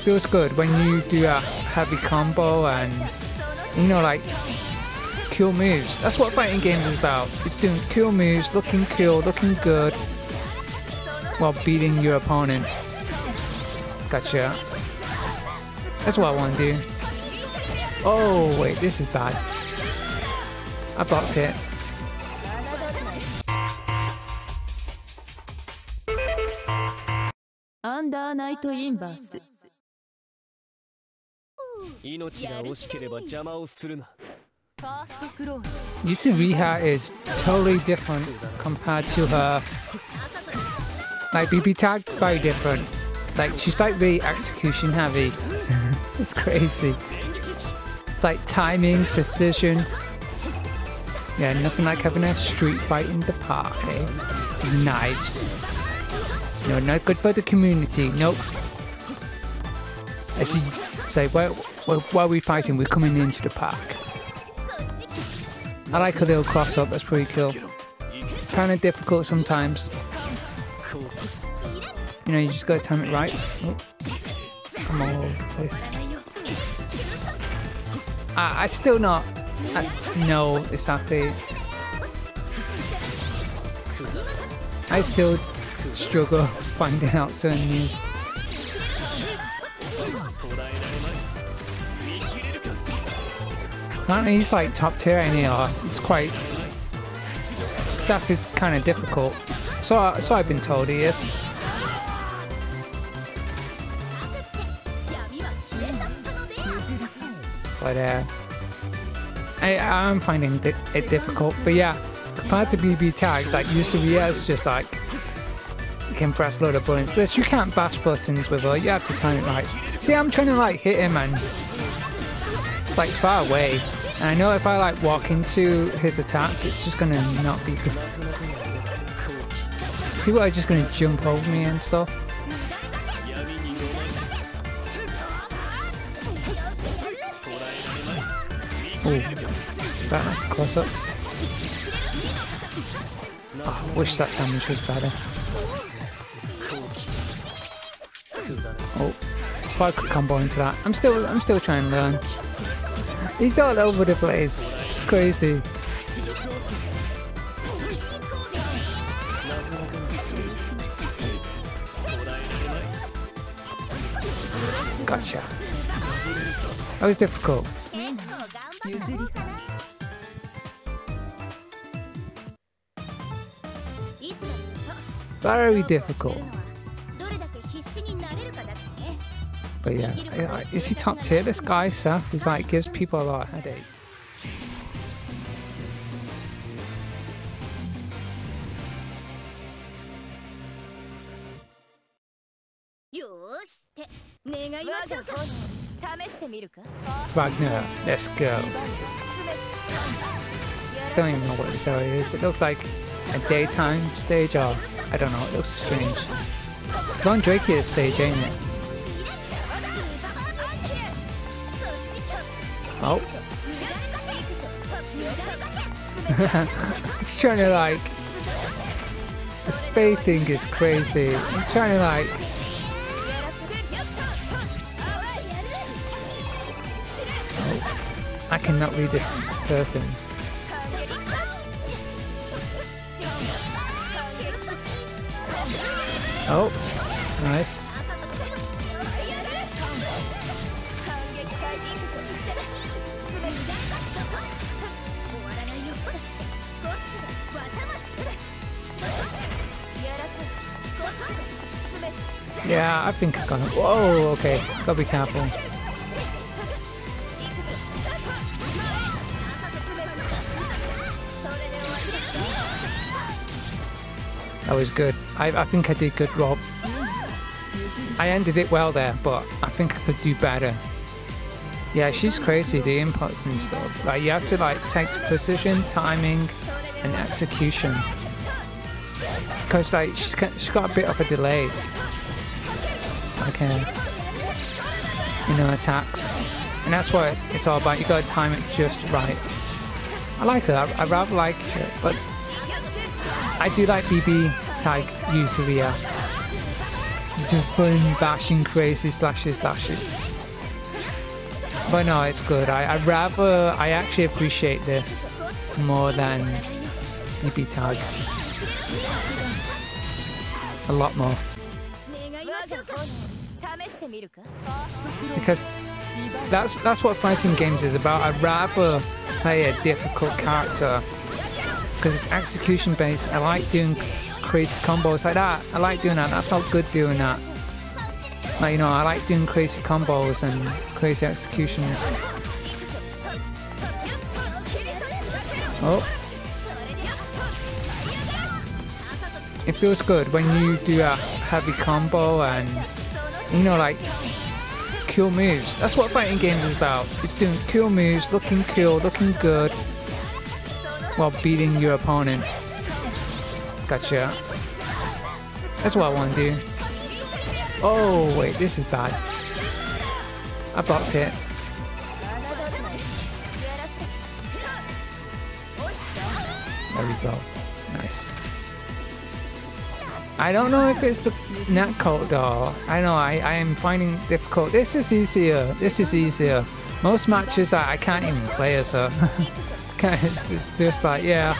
feels good when you do a heavy combo and you know like cool moves. That's what fighting games is about. It's doing cool moves, looking cool, looking good while beating your opponent. Gotcha. That's what I want to do. Oh wait, this is bad. I blocked it. Under Night In-Birth 命が惜しければ邪魔をするな First Close Yusuriha is totally different compared to her. Like BB Tag, very different. Like she's like really execution heavy. it's crazy. It's like timing, precision. Yeah, nothing like having a street fight in the park, eh? Knives. No, not good for the community. Nope. I see. Say, why, why, why are we fighting? We're coming into the park. I like a little cross up, that's pretty cool. Kind of difficult sometimes. You know, you just gotta time it right. Oh. I'm. I, still not I know exactly. I still struggle finding out certain Apparently he's like top tier in here. It's quite... Stuff is kind of difficult. So, I- so I've been told he is. But uh, I, I'm finding it, it difficult. But yeah, compared to BB Tag, like Yuzuriha is just like you can press a load of buttons. This you can't bash buttons with her. You have to time it right. See, I'm trying to like hit him and it's like far away. And I know if I like walk into his attacks, it's just gonna not be good. People are just gonna jump over me and stuff. Ooh, that nice close up. Oh, I wish that damage was better. Oh, if I could combo into that. I'm still, I'm still trying to learn. He's all over the place. It's crazy. Gotcha. That was difficult. Very difficult. But yeah, is he top tier? This guy, Seth, he's like gives people a lot of headache. Wagner, let's go. Don't even know what this area is. It looks like a daytime stage or I don't know, it looks strange. Londrekia's stage, ain't it? Oh. it's trying to like the spacing is crazy. I'm trying to like oh, I cannot read this person. Oh, nice. Yeah, I think I'm gonna. Whoa, okay. Gotta be careful. That was good. I, I think I did good, Rob. I ended it well there, but I think I could do better. Yeah, she's crazy, the inputs and stuff. Like, you have to, like, take precision, timing, and execution. Because, like, she's got, she's got a bit of a delay. Okay. You know, attacks. And that's what it's all about. You gotta time it just right. I like her. I, rather like it, but I do like BB tag Yuzuriha. just putting bashing crazy slashes slashes. But no, it's good. I, I rather I actually appreciate this more than BB tag. A lot more. Because that's that's what fighting games is about. I'd rather play a difficult character because it's execution based. I like doing crazy combos like that. I like doing that. That felt good doing that. Like you know, I like doing crazy combos and crazy executions. Oh. It feels good when you do a heavy combo and you know like cool moves. That's what fighting games is about. It's doing cool moves, looking cool, looking good, while beating your opponent. Gotcha. That's what I want to do. Oh wait, this is bad. I blocked it. There we go. Nice. I don't know if it's the netcode though. I know I, I am finding difficult. This is easier. This is easier. Most matches I, I can't even play as her. it's just like yeah.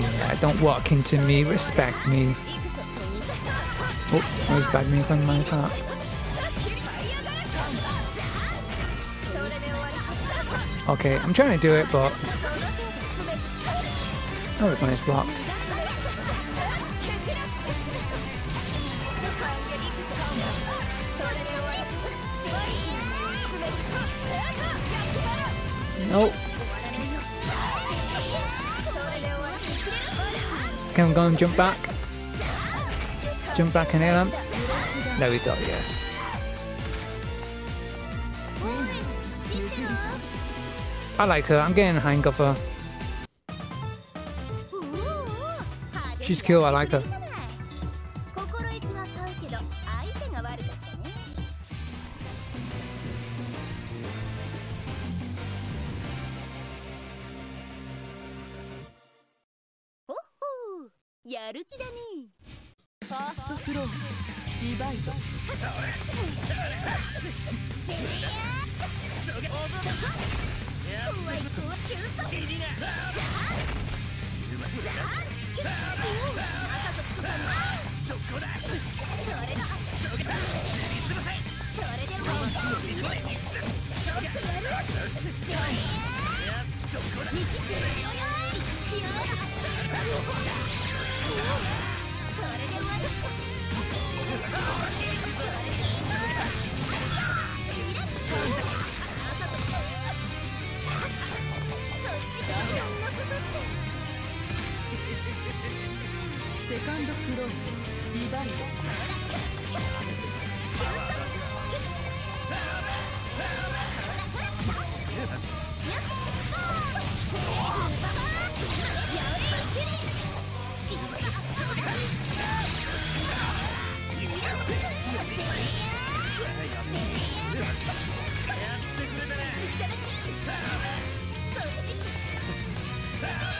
Yeah, don't walk into me, respect me. Oh, that was move on my part. Okay, I'm trying to do it, but Oh, that was nice block. Nope. Can we go and jump back? Jump back and hit him. There we go, yes. I like her, I'm getting the hang of her. She's cool, I like her. 心それで終わりサ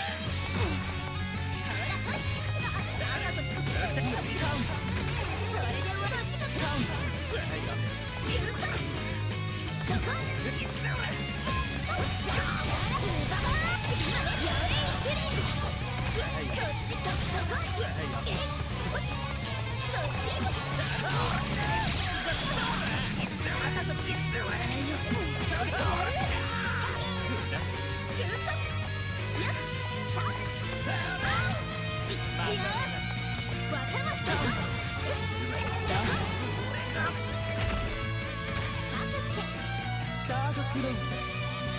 ードクロー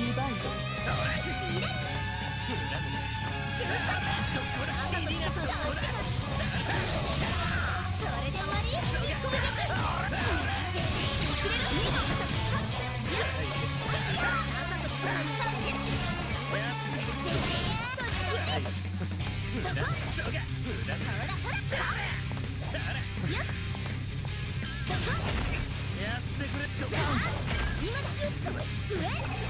リバイかね